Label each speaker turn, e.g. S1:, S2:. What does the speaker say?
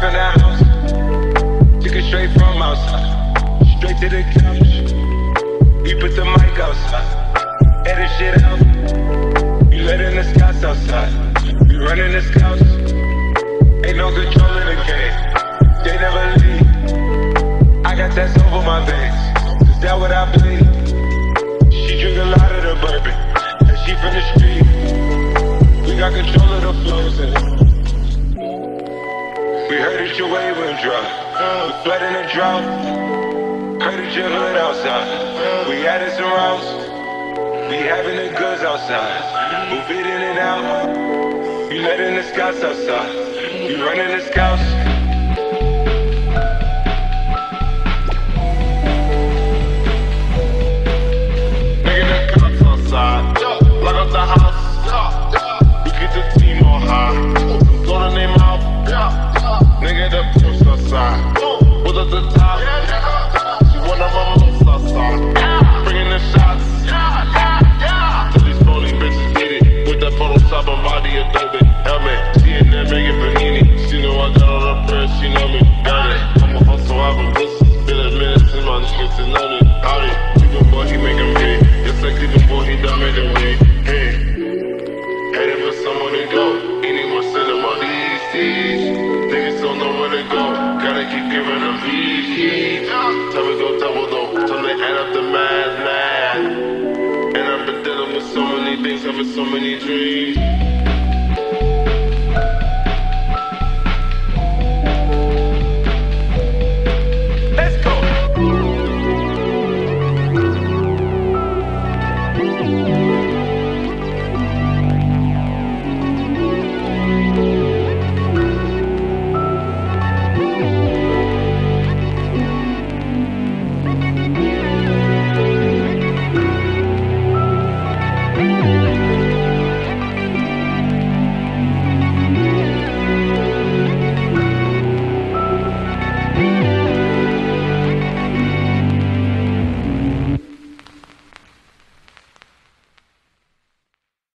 S1: from the house. Took it straight from outside. Straight to the couch. We put the mic outside. Edit shit out. You let in the Scotts outside. We running the Scotts. Ain't no control in the game. They never leave. I got that over my veins. Is that what I believe? She drink a lot of the bourbon. And she from the street. We got control of the flows. We heard that your wave went dry. We flood in the drought. Heard that your hood outside. We added some routes. We having the goods outside. Move it in and out. You let in the Scotts outside. You running the Scotts.
S2: Nigga, the outside. Put up the top. She one of my most outside. Bringing the shots. Till these phony bitches get it. With that Photoshop and body Adobe. Helmet. She in there making panini. She know I got all the press. She know me. Got it. I'm a hustle. I've been pussy. Been a minute since my niggas to know it. Howdy. Keep boy, he making me. Yes, I keep boy, he done making me. Hey. Headed for someone to go. Any more cinema these days. Many dreams.